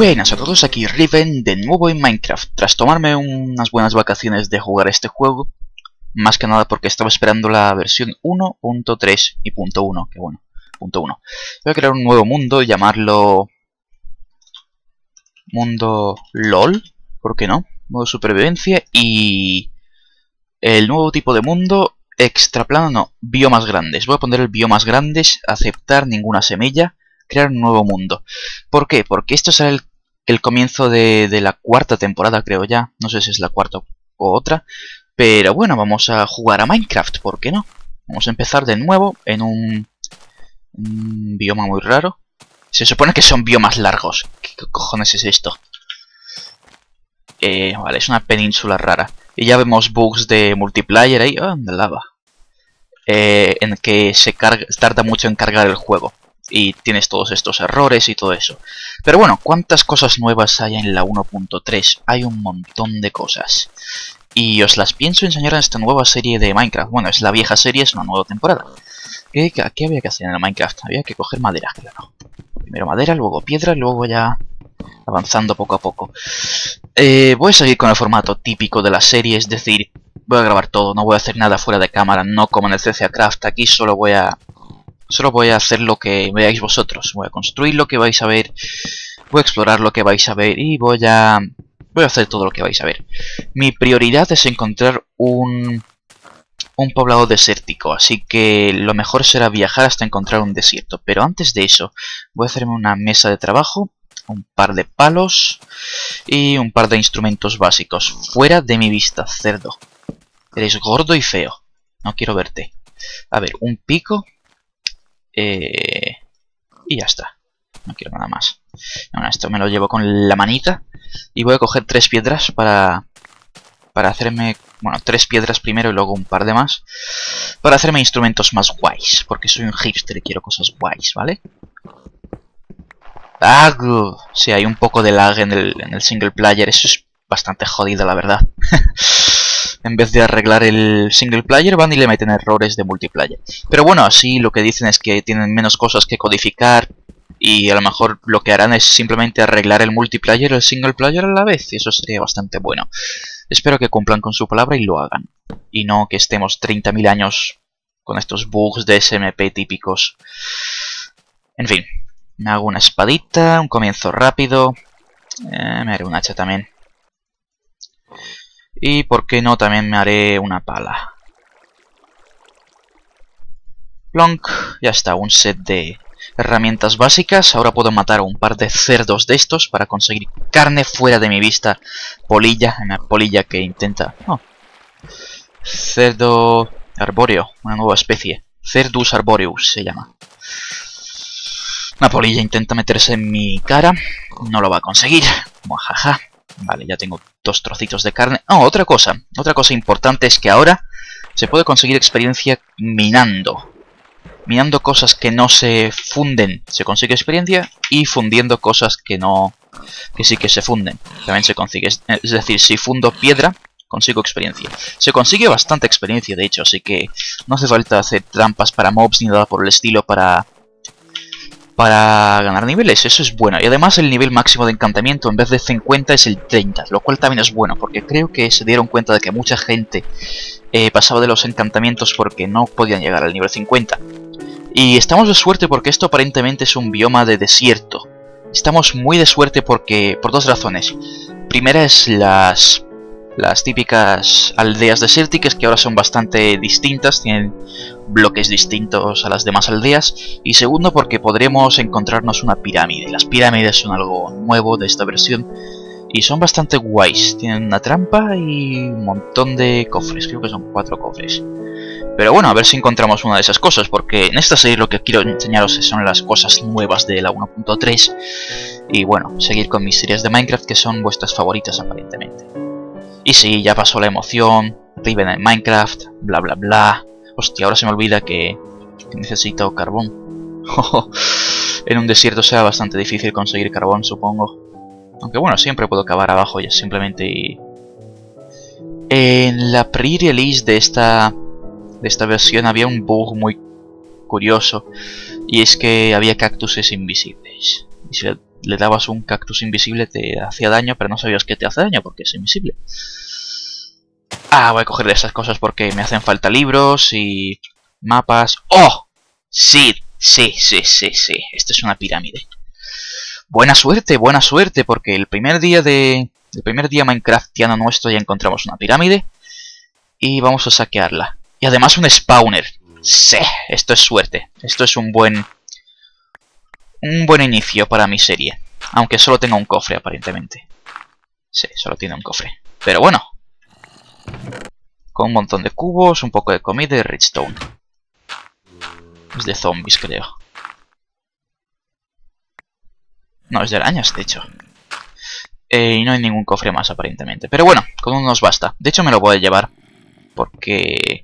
Buenas a todos, aquí Riven de nuevo en Minecraft. Tras tomarme unas buenas vacaciones de jugar este juego, más que nada porque estaba esperando la versión 1.3 y punto .1, que bueno, punto .1. Voy a crear un nuevo mundo, llamarlo... Mundo LOL, ¿por qué no? Modo supervivencia y... El nuevo tipo de mundo, extra plano, no, biomas grandes. Voy a poner el biomas grandes, aceptar ninguna semilla, crear un nuevo mundo. ¿Por qué? Porque esto será el el comienzo de, la cuarta temporada, creo ya. No sé si es la cuarta o otra. Pero bueno, vamos a jugar a Minecraft, ¿por qué no? Vamos a empezar de nuevo en un, bioma muy raro. Se supone que son biomas largos. ¿Qué, cojones es esto? Eh, vale, es una península rara. Y ya vemos bugs de multiplayer ahí. Oh, de lava. Eh, en que se tarda mucho en cargar el juego y tienes todos estos errores y todo eso. Pero bueno, ¿cuántas cosas nuevas hay en la 1.3? Hay un montón de cosas. Y os las pienso enseñar en esta nueva serie de Minecraft. Bueno, es la vieja serie, es una nueva temporada. ¿Qué, había que hacer en el Minecraft? Había que coger madera, claro. Primero madera, luego piedra, luego ya avanzando poco a poco. Eh, voy a seguir con el formato típico de la serie, es decir, voy a grabar todo, no voy a hacer nada fuera de cámara, no como en el CCA Craft, aquí solo voy a Solo voy a hacer lo que veáis vosotros. Voy a construir lo que vais a ver. Voy a explorar lo que vais a ver. Y voy a... Voy a hacer todo lo que vais a ver. Mi prioridad es encontrar un... Un poblado desértico. Así que lo mejor será viajar hasta encontrar un desierto. Pero antes de eso, voy a hacerme una mesa de trabajo. Un par de palos. Y un par de instrumentos básicos. Fuera de mi vista, cerdo. Eres gordo y feo. No quiero verte. A ver, un pico. Eh, y ya está. No quiero nada más. esto me lo llevo con la manita. Y voy a coger tres piedras para... Para hacerme... Bueno, tres piedras primero y luego un par de más. Para hacerme instrumentos más guays. Porque soy un hipster y quiero cosas guays, ¿vale? ¡Ah! Sí, hay un poco de lag en el, en el single player. Eso es bastante jodido, la verdad. en vez de arreglar el single player van y le meten errores de multiplayer. Pero bueno, así lo que dicen es que tienen menos cosas que codificar y a lo mejor lo que harán es simplemente arreglar el multiplayer y el single player a la vez y eso sería bastante bueno. Espero que cumplan con su palabra y lo hagan. Y no que estemos 30.000 años con estos bugs de SMP típicos. En fin, me hago una espadita, un comienzo rápido. Eh, me haré un hacha también. Y por qué no también me haré una pala. Plonk, ya está, un set de herramientas básicas. Ahora puedo matar a un par de cerdos de estos para conseguir carne fuera de mi vista. Polilla, una polilla que intenta... Oh. Cerdo arbóreo, una nueva especie. Cerdus arboreus se llama. Una polilla intenta meterse en mi cara. No lo va a conseguir. Muajaja. Vale, ya tengo dos trocitos de carne. Oh, otra cosa. Otra cosa importante es que ahora se puede conseguir experiencia minando. Minando cosas que no se funden se consigue experiencia y fundiendo cosas que no... que sí que se funden. También se consigue. Es decir, si fundo piedra, consigo experiencia. Se consigue bastante experiencia, de hecho, así que no hace falta hacer trampas para mobs ni nada por el estilo para para ganar niveles, eso es bueno. Y además el nivel máximo de encantamiento en vez de 50 es el 30, lo cual también es bueno, porque creo que se dieron cuenta de que mucha gente eh, pasaba de los encantamientos porque no podían llegar al nivel 50. Y estamos de suerte porque esto aparentemente es un bioma de desierto. Estamos muy de suerte porque por dos razones. Primera es las las típicas aldeas desérticas que ahora son bastante distintas, tienen bloques distintos a las demás aldeas y segundo porque podremos encontrarnos una pirámide. Las pirámides son algo nuevo de esta versión y son bastante guays, tienen una trampa y un montón de cofres, creo que son cuatro cofres. Pero bueno, a ver si encontramos una de esas cosas, porque en esta serie lo que quiero enseñaros son las cosas nuevas de la 1.3 y bueno, seguir con mis series de Minecraft que son vuestras favoritas aparentemente. Y sí, ya pasó la emoción, Riven en Minecraft, bla bla bla. Hostia, ahora se me olvida que, necesito carbón. en un desierto será bastante difícil conseguir carbón, supongo. Aunque bueno, siempre puedo cavar abajo ya simplemente... En la pre-release de esta de esta versión había un bug muy curioso y es que había cactuses invisibles. Y si le dabas un cactus invisible te hacía daño, pero no sabías que te hace daño porque es invisible. Ah, voy a coger esas cosas porque me hacen falta libros y mapas. ¡Oh! Sí, sí, sí, sí, sí. Esto es una pirámide. Buena suerte, buena suerte, porque el primer día de... El primer día Minecraftiano nuestro ya encontramos una pirámide. Y vamos a saquearla. Y además un spawner. Sí, esto es suerte. Esto es un buen... Un buen inicio para mi serie. Aunque solo tenga un cofre, aparentemente. Sí, solo tiene un cofre. Pero bueno. Con un montón de cubos, un poco de comida y redstone. Es de zombies, creo. No, es de arañas, de hecho. Eh, y no hay ningún cofre más, aparentemente. Pero bueno, con uno nos basta. De hecho, me lo voy a llevar. Porque...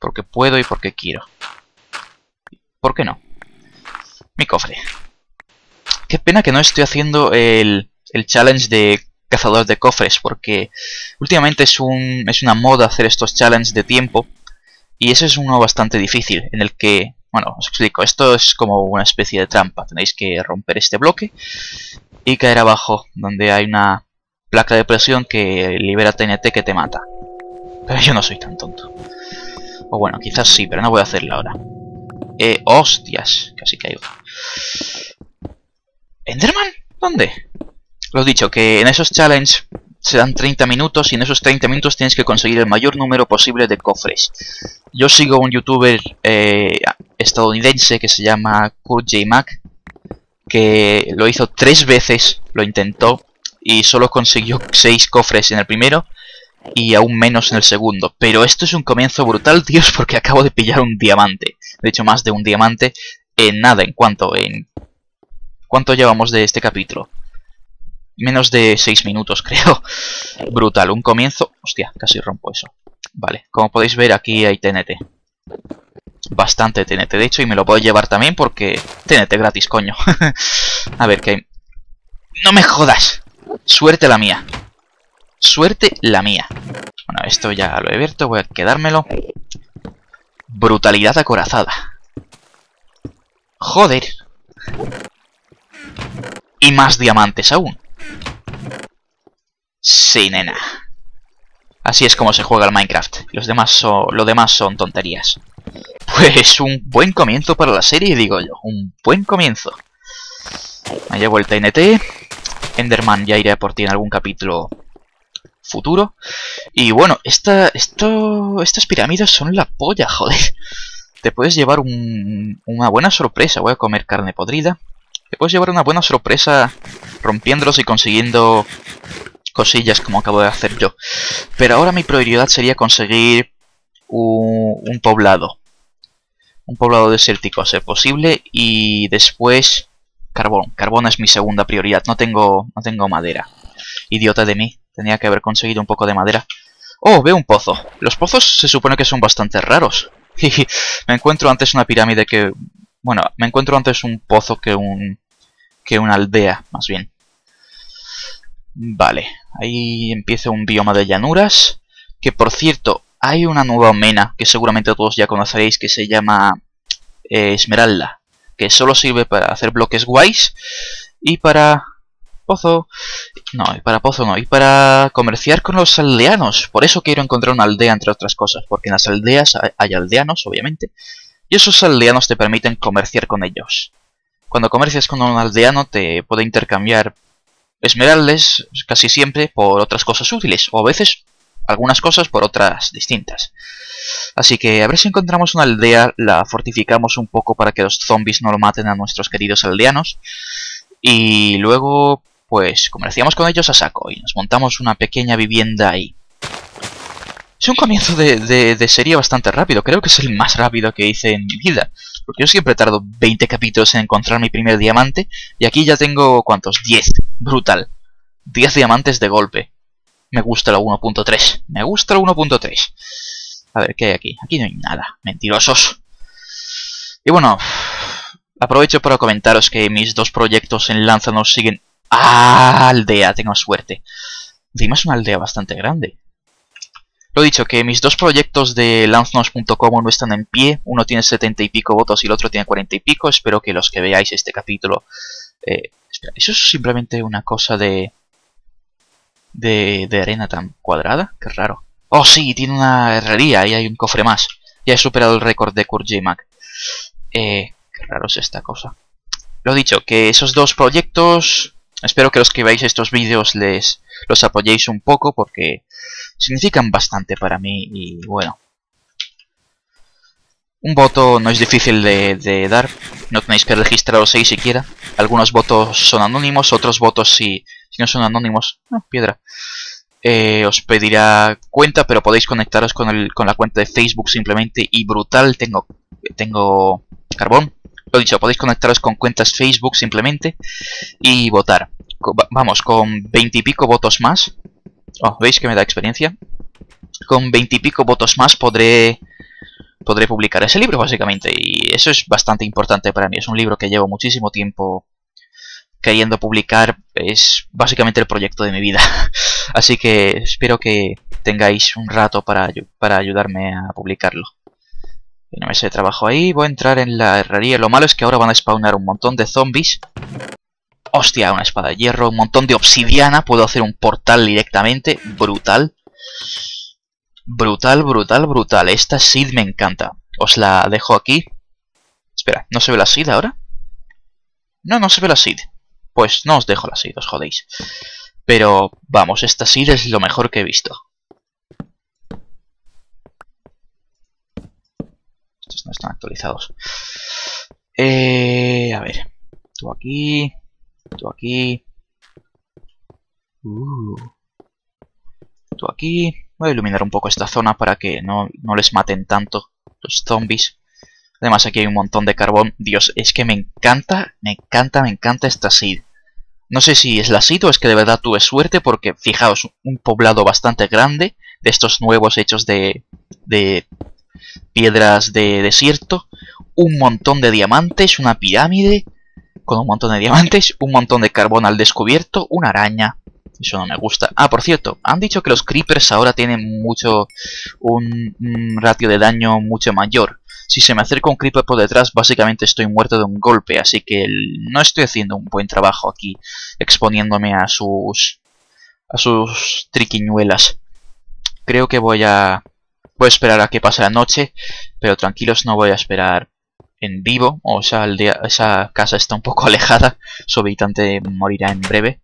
Porque puedo y porque quiero. ¿Por qué no? Mi cofre. Qué pena que no estoy haciendo el, el challenge de cazador de cofres, porque últimamente es, un, es una moda hacer estos challenges de tiempo, y ese es uno bastante difícil, en el que, bueno, os explico, esto es como una especie de trampa, tenéis que romper este bloque y caer abajo, donde hay una placa de presión que libera TNT que te mata. Pero yo no soy tan tonto. O bueno, quizás sí, pero no voy a hacerlo ahora. Eh, hostias, casi caigo. ¿Enderman? ¿Dónde? Lo dicho, que en esos challenges se dan 30 minutos y en esos 30 minutos tienes que conseguir el mayor número posible de cofres. Yo sigo un youtuber eh, estadounidense que se llama Kurt J. Mac, que lo hizo tres veces, lo intentó y solo consiguió 6 cofres en el primero y aún menos en el segundo. Pero esto es un comienzo brutal, tíos, porque acabo de pillar un diamante. De hecho, más de un diamante en nada, en cuanto en... ¿Cuánto llevamos de este capítulo? Menos de 6 minutos, creo. Brutal, un comienzo... Hostia, casi rompo eso. Vale, como podéis ver aquí hay TNT. Bastante TNT, de hecho, y me lo puedo llevar también porque... TNT gratis, coño. A ver, que ¡No me jodas! Suerte la mía. Suerte la mía. Bueno, esto ya lo he abierto, voy a quedármelo. Brutalidad acorazada. Joder. Y más diamantes aún. Sí, nena. Así es como se juega el Minecraft. Los demás son, lo demás son tonterías. Pues un buen comienzo para la serie, digo yo. Un buen comienzo. Me llevo el TNT. Enderman ya iré por ti en algún capítulo futuro. Y bueno, esta, esto, estas pirámides son la polla, joder. Te puedes llevar una buena sorpresa. Voy a comer carne podrida. Te puedes llevar una buena sorpresa rompiéndolos y consiguiendo cosillas como acabo de hacer yo. Pero ahora mi prioridad sería conseguir un, poblado. Un poblado desértico a ser posible y después carbón. Carbón es mi segunda prioridad. No tengo, no tengo madera. Idiota de mí. Tenía que haber conseguido un poco de madera. Oh, veo un pozo. Los pozos se supone que son bastante raros. me encuentro antes una pirámide que... Bueno, me encuentro antes un pozo que un... Que una aldea, más bien. Vale, ahí empieza un bioma de llanuras. Que por cierto, hay una nueva mena que seguramente todos ya conoceréis que se llama eh, Esmeralda. Que solo sirve para hacer bloques guays y para pozo. No, y para pozo no, y para comerciar con los aldeanos. Por eso quiero encontrar una aldea, entre otras cosas, porque en las aldeas hay aldeanos, obviamente, y esos aldeanos te permiten comerciar con ellos. Cuando comercias con un aldeano te puede intercambiar esmeraldas casi siempre por otras cosas útiles, o a veces algunas cosas por otras distintas. Así que a ver si encontramos una aldea, la fortificamos un poco para que los zombies no lo maten a nuestros queridos aldeanos. Y luego, pues, comerciamos con ellos a saco y nos montamos una pequeña vivienda ahí. Es un comienzo de, de, serie bastante rápido, creo que es el más rápido que hice en mi vida. Porque yo siempre tardo 20 capítulos en encontrar mi primer diamante, y aquí ya tengo, ¿cuántos? 10. Brutal. 10 diamantes de golpe. Me gusta la 1.3. Me gusta la 1.3. A ver, ¿qué hay aquí? Aquí no hay nada. Mentirosos. Y bueno, aprovecho para comentaros que mis dos proyectos en Lanza nos siguen... ¡Ah! Aldea, tengo suerte. Encima es una aldea bastante grande. Lo dicho, que mis dos proyectos de lanznos.com no están en pie. Uno tiene 70 y pico votos y el otro tiene 40 y pico. Espero que los que veáis este capítulo... Eh, ¿Eso es simplemente una cosa de, de... de arena tan cuadrada? Qué raro. Oh, sí, tiene una herrería y hay un cofre más. Ya he superado el récord de Kurt J. Eh, qué raro es esta cosa. Lo dicho, que esos dos proyectos... Espero que los que veáis estos vídeos les los apoyéis un poco porque significan bastante para mí y bueno. Un voto no es difícil de, dar, no tenéis que registraros ahí siquiera. Algunos votos son anónimos, otros votos si, si no son anónimos, no, piedra. Eh, os pedirá cuenta, pero podéis conectaros con, el, con la cuenta de Facebook simplemente y brutal, tengo, tengo carbón. Lo dicho, podéis conectaros con cuentas Facebook simplemente y votar. Vamos, con 20 y pico votos más. Oh, ¿veis que me da experiencia? Con 20 y pico votos más podré podré publicar ese libro básicamente y eso es bastante importante para mí. Es un libro que llevo muchísimo tiempo queriendo publicar, es básicamente el proyecto de mi vida. Así que espero que tengáis un rato para, para ayudarme a publicarlo. No me sé trabajo ahí, voy a entrar en la herrería. Lo malo es que ahora van a spawnar un montón de zombies. Hostia, una espada de hierro, un montón de obsidiana. Puedo hacer un portal directamente. Brutal. Brutal, brutal, brutal. Esta seed me encanta. Os la dejo aquí. Espera, ¿no se ve la seed ahora? No, no se ve la seed. Pues no os dejo la seed, os jodéis. Pero, vamos, esta seed es lo mejor que he visto. No están actualizados. Eh, a ver. Tú aquí. Tú aquí. Uh. Tú aquí. Voy a iluminar un poco esta zona para que no, les maten tanto los zombies. Además aquí hay un montón de carbón. Dios, es que me encanta, me encanta, me encanta esta seed. No sé si es la seed o es que de verdad tuve suerte porque, fijaos, un poblado bastante grande de estos nuevos hechos de, de piedras de desierto, un montón de diamantes, una pirámide con un montón de diamantes, un montón de carbón al descubierto, una araña, eso no me gusta. Ah, por cierto, han dicho que los creepers ahora tienen mucho... Un, ratio de daño mucho mayor. Si se me acerca un creeper por detrás, básicamente estoy muerto de un golpe. Así que no estoy haciendo un buen trabajo aquí, exponiéndome a sus... A sus triquiñuelas. Creo que voy a... Voy a esperar a que pase la noche, pero tranquilos, no voy a esperar en vivo. O sea, esa casa está un poco alejada, su habitante morirá en breve.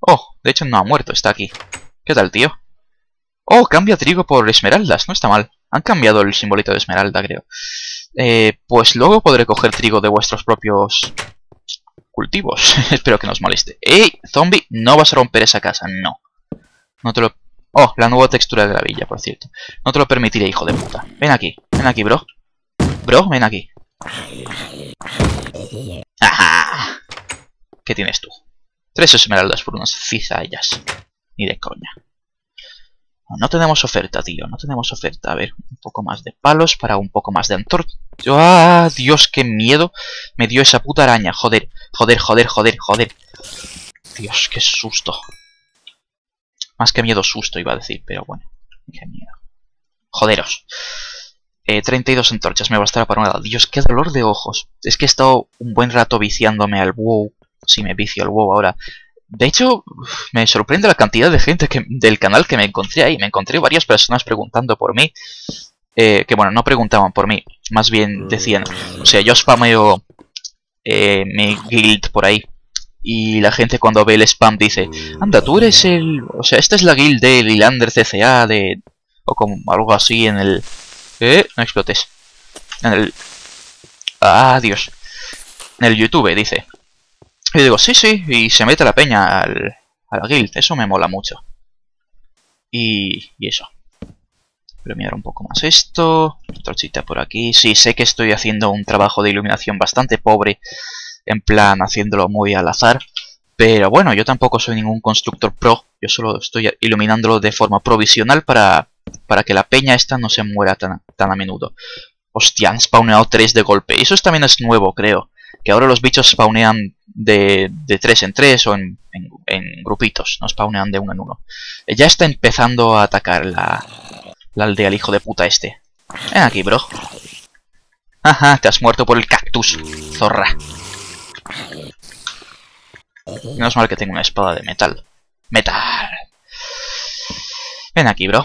Oh, de hecho no ha muerto, está aquí. ¿Qué tal, tío? Oh, cambia trigo por esmeraldas, no está mal. Han cambiado el simbolito de esmeralda, creo. Eh, pues luego podré coger trigo de vuestros propios cultivos. Espero que no os moleste. ¡Ey, zombie! No vas a romper esa casa, no. No te lo... Oh, la nueva textura de la villa, por cierto. No te lo permitiré, hijo de puta. Ven aquí, ven aquí, bro. Bro, ven aquí. ¡Ajá! ¿Qué tienes tú? Tres esmeraldas por unas cizallas. Ni de coña. No tenemos oferta, tío. No tenemos oferta. A ver, un poco más de palos para un poco más de antorcha. ¡Ah! Dios, qué miedo me dio esa puta araña. Joder, joder, joder, joder, joder. Dios, qué susto. Más que miedo, susto iba a decir, pero bueno. Qué miedo. Joderos. Eh, 32 antorchas me bastará para nada. Dios, qué dolor de ojos. Es que he estado un buen rato viciándome al WoW si me vicio el huevo ahora. De hecho, me sorprende la cantidad de gente que, del canal que me encontré ahí. Me encontré varias personas preguntando por mí. Eh, que bueno, no preguntaban por mí. Más bien decían, o sea, yo spameo eh, mi guild por ahí. Y la gente cuando ve el spam dice, anda, tú eres el... O sea, esta es la guild de Lilander CCA de... O como algo así en el... Eh, no explotes. En el... Ah, Dios. En el YouTube, dice. Y digo, sí, sí, y se mete la peña al, a la guild, eso me mola mucho. Y, y eso. Mirar un poco más esto. Torchita por aquí. Sí, sé que estoy haciendo un trabajo de iluminación bastante pobre. En plan, haciéndolo muy al azar. Pero bueno, yo tampoco soy ningún constructor pro. Yo solo estoy iluminándolo de forma provisional para, para que la peña esta no se muera tan, tan a menudo. Hostia, han spawnado tres de golpe. Eso también es nuevo, creo. Que ahora los bichos spawnean de, de 3 en 3 o en, en, grupitos, no spawnean de uno en uno. Eh, ya está empezando a atacar la, la aldea, el hijo de puta este. Ven aquí, bro. Ajá, te has muerto por el cactus, zorra. Menos mal que tengo una espada de metal. ¡Metal! Ven aquí, bro.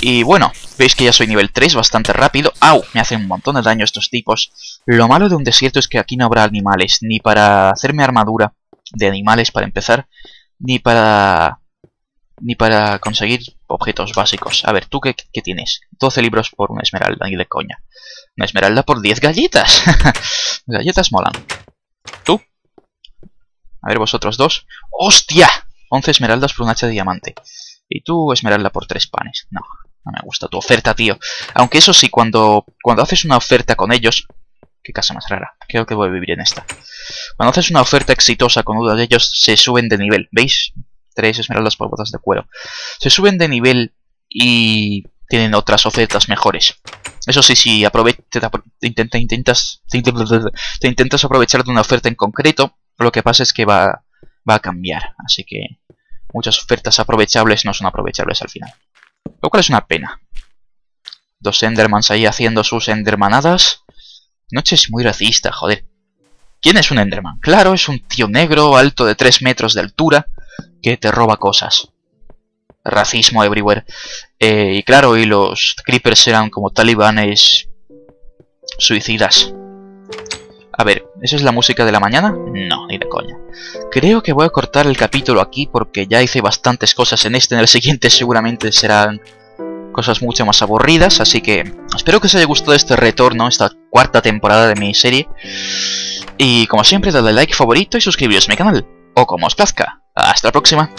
Y bueno, veis que ya soy nivel 3, bastante rápido. ¡Au! Me hacen un montón de daño estos tipos. Lo malo de un desierto es que aquí no habrá animales, ni para hacerme armadura de animales para empezar, ni para... ni para conseguir objetos básicos. A ver, ¿tú qué, qué tienes? 12 libros por una esmeralda, ni de coña. Una esmeralda por 10 galletas. galletas molan. ¿Tú? A ver, vosotros dos. ¡Hostia! 11 esmeraldas por un hacha de diamante. Y tú, esmeralda por 3 panes. No, no me gusta tu oferta, tío. Aunque eso sí, cuando, cuando haces una oferta con ellos... Qué casa más rara. Creo que voy a vivir en esta. Cuando haces una oferta exitosa con uno de ellos, se suben de nivel. ¿Veis? Tres esmeraldas por botas de cuero. Se suben de nivel y tienen otras ofertas mejores. Eso sí, si te, intenta, intentas, te intentas aprovechar de una oferta en concreto, lo que pasa es que va, va a cambiar. Así que muchas ofertas aprovechables no son aprovechables al final. Lo cual es una pena. Dos Endermans ahí haciendo sus endermanadas. Noche es muy racista, joder. ¿Quién es un Enderman? Claro, es un tío negro, alto de 3 metros de altura, que te roba cosas. Racismo everywhere. Eh, y claro, y los creepers eran como talibanes suicidas. A ver, ¿esa es la música de la mañana? No, ni de coña. Creo que voy a cortar el capítulo aquí porque ya hice bastantes cosas en este. En el siguiente seguramente serán cosas mucho más aburridas. Así que espero que os haya gustado este retorno, esta cuarta temporada de mi serie. Y como siempre, dadle like, favorito y suscribiros a mi canal. O como os plazca. Hasta la próxima.